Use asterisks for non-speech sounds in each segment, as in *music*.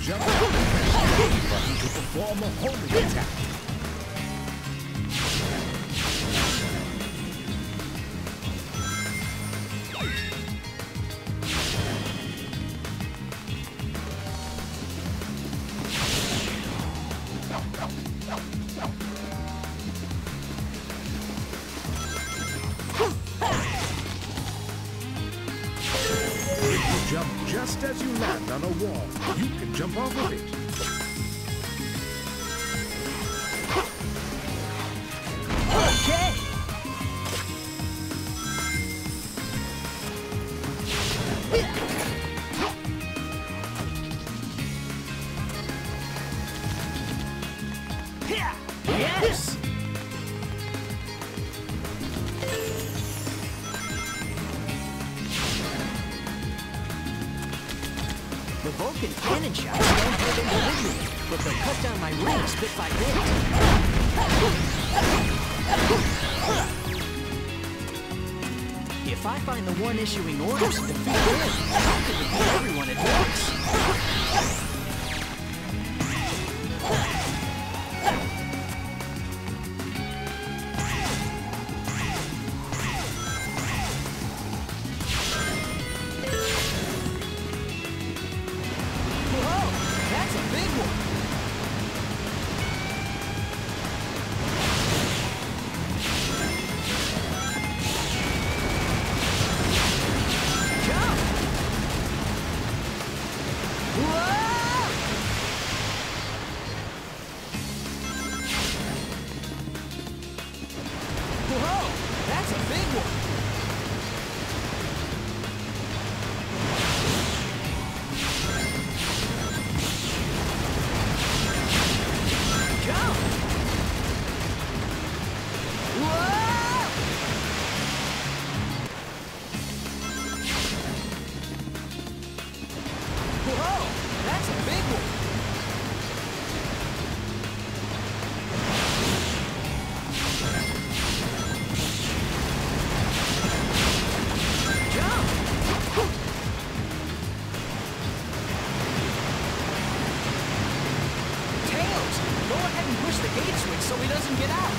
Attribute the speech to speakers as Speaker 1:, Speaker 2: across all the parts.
Speaker 1: While jumping, press *laughs* the button to perform a homing attack.
Speaker 2: Cut down my bit by bit. If I find the one issuing orders and defeat him, I can defeat everyone at once. Doesn't get out.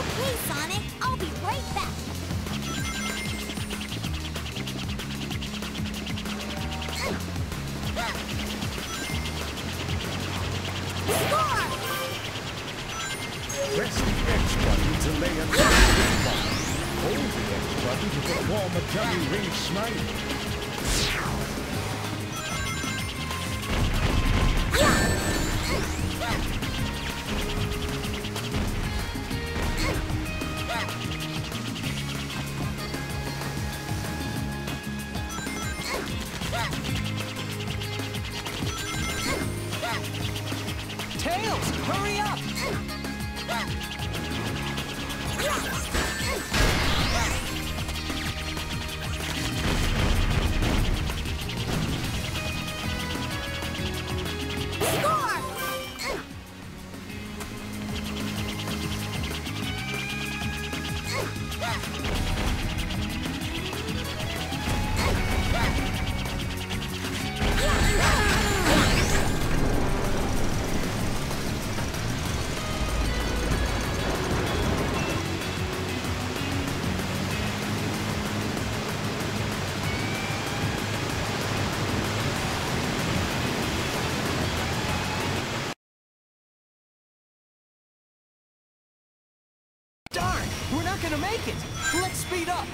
Speaker 3: Okay, Sonic, I'll be right back. Score!
Speaker 1: Press the X button to lay a target. Hold the X button to perform a dummy ring smite.
Speaker 2: Darn, we're not gonna make it. Let's speed up.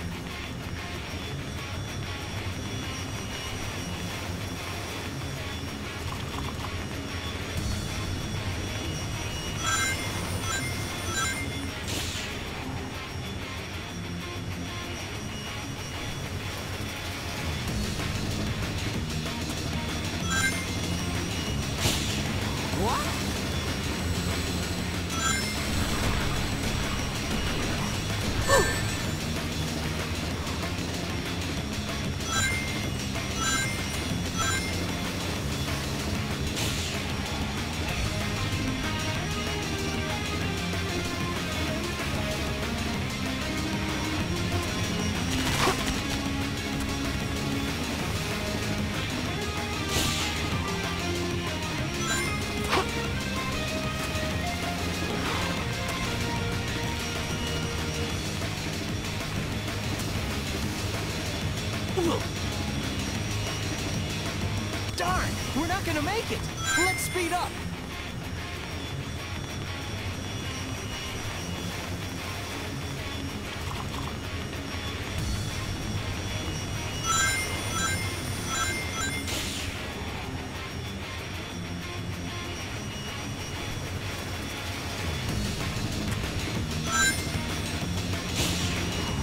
Speaker 2: Darn! We're not gonna make it! Let's speed up!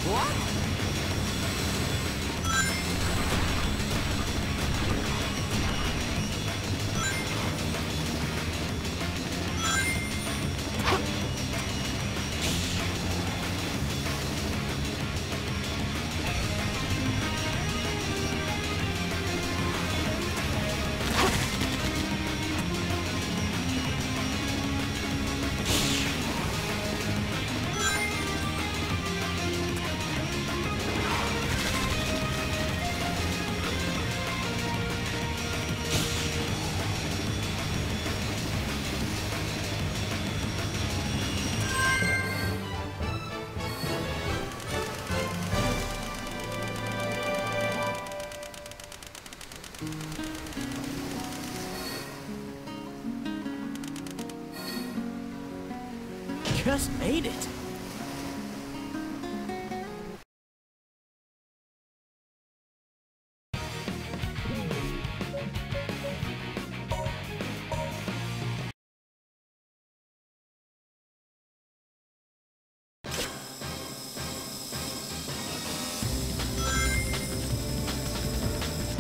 Speaker 2: What? Just made it!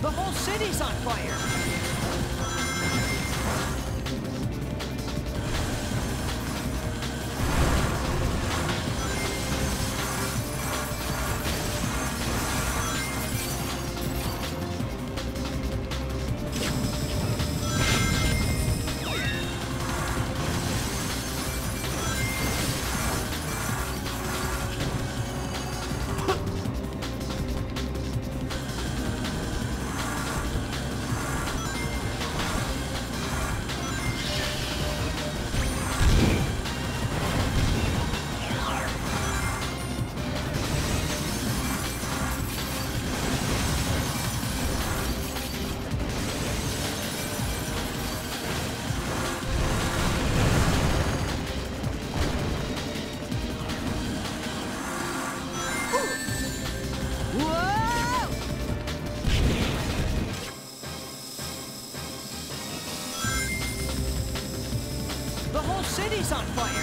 Speaker 2: The whole city's on fire! On fire!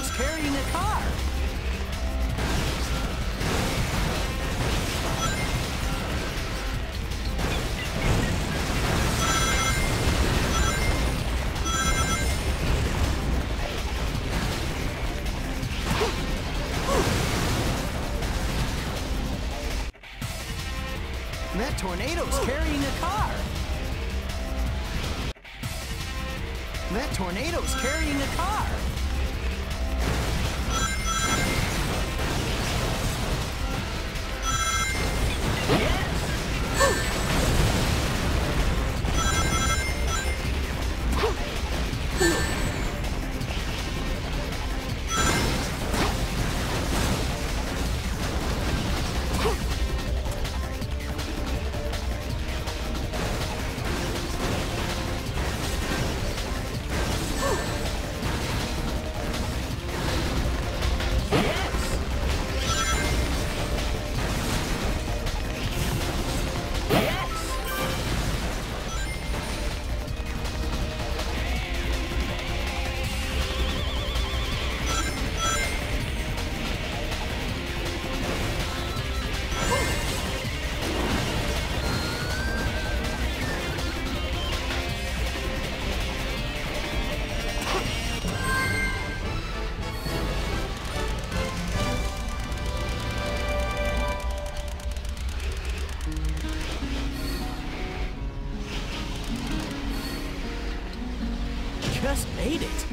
Speaker 2: Tornado's carrying a car. That tornado's carrying a car. That tornado's carrying a car. Made it.